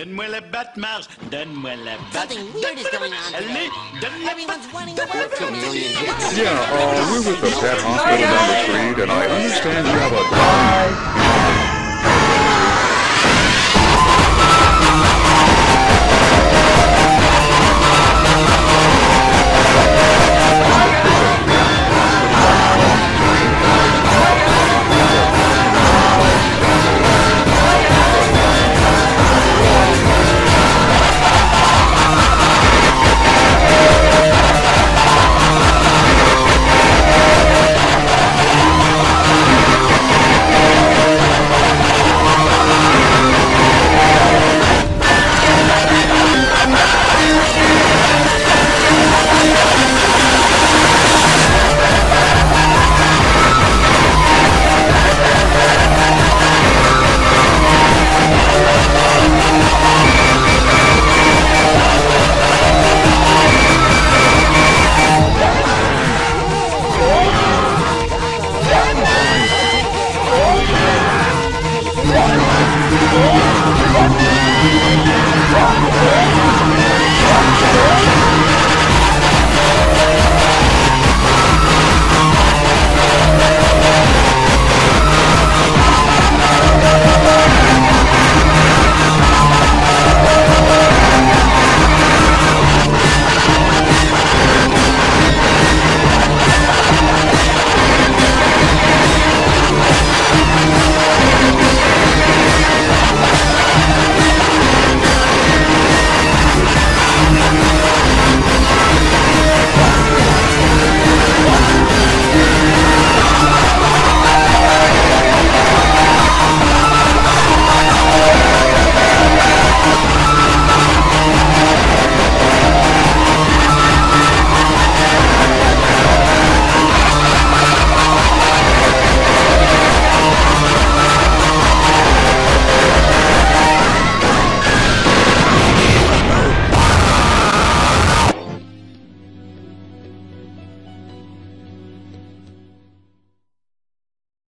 Donne-moi la batte, Marge. Donne-moi la batte. Something weird is going on Allez, today. donne la Everyone's batte. running away from me. Yeah, uh, we're with the pet hospital down the street, and I understand you have a dog.